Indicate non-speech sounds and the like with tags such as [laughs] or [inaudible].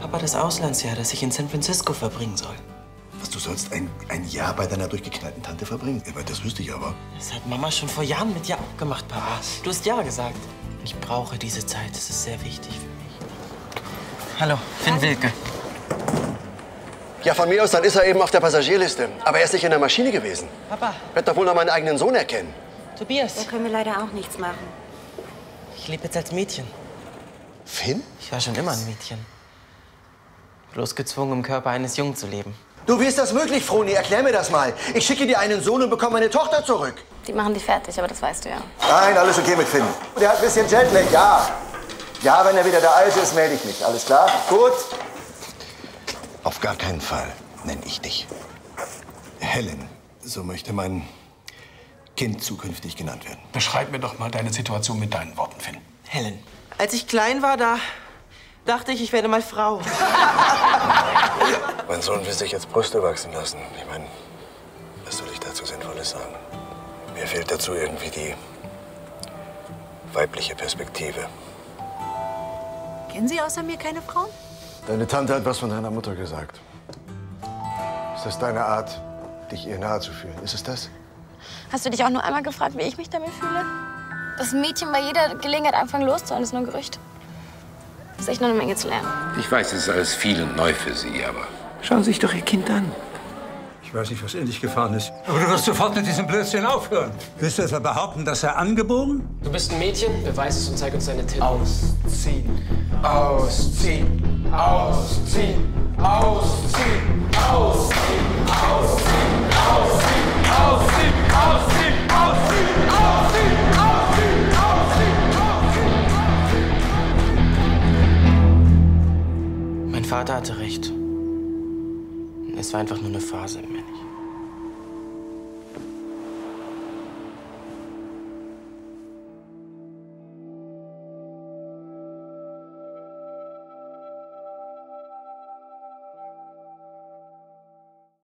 Papa, das Auslandsjahr, das ich in San Francisco verbringen soll. Was, du sollst ein, ein Jahr bei deiner durchgeknallten Tante verbringen? Ja, das wüsste ich aber. Das hat Mama schon vor Jahren mit dir abgemacht, Papa. Du hast Ja gesagt. Ich brauche diese Zeit. Das ist sehr wichtig für mich. Hallo, Finn Wilke. Ja, von mir aus, dann ist er eben auf der Passagierliste. Aber er ist nicht in der Maschine gewesen. Papa, Wird doch wohl noch meinen eigenen Sohn erkennen. Tobias. Da können wir leider auch nichts machen. Ich lebe jetzt als Mädchen. Finn? Ich war schon immer ein Mädchen. Bloß gezwungen, im Körper eines Jungen zu leben. Du, wie ist das möglich, Froni? Erklär mir das mal. Ich schicke dir einen Sohn und bekomme meine Tochter zurück. Die machen dich fertig, aber das weißt du ja. Nein, alles okay mit Finn. Der hat ein bisschen Jetlag, ja. Ja, wenn er wieder der Alte ist, melde ich mich. Alles klar? Gut. Auf gar keinen Fall nenne ich dich. Helen, so möchte mein Kind zukünftig genannt werden. Beschreib mir doch mal deine Situation mit deinen Worten, Finn. Helen. Als ich klein war, da dachte ich, ich werde mal Frau. [laughs] Mein Sohn will sich jetzt Brüste wachsen lassen. Ich meine, was soll ich dazu Sinnvolles sagen? Mir fehlt dazu irgendwie die weibliche Perspektive. Kennen Sie außer mir keine Frauen? Deine Tante hat was von deiner Mutter gesagt. Ist das deine Art, dich ihr nahe zu fühlen? Ist es das? Hast du dich auch nur einmal gefragt, wie ich mich damit fühle? Dass ein Mädchen bei jeder Gelegenheit anfangen loszuhören, ist nur ein Gerücht. Das ist echt noch eine Menge zu lernen. Ich weiß, es ist alles viel und neu für Sie, aber schauen Sie sich doch Ihr Kind an. Ich weiß nicht, was in dich gefahren ist. Aber du wirst sofort mit diesem Blödsinn aufhören. Willst du etwa behaupten, dass er angeboren? Du bist ein Mädchen, beweis es und zeig uns deine Titten. Ausziehen. Ausziehen. Ausziehen. Vater hatte recht. Es war einfach nur eine Phase, mehr nicht.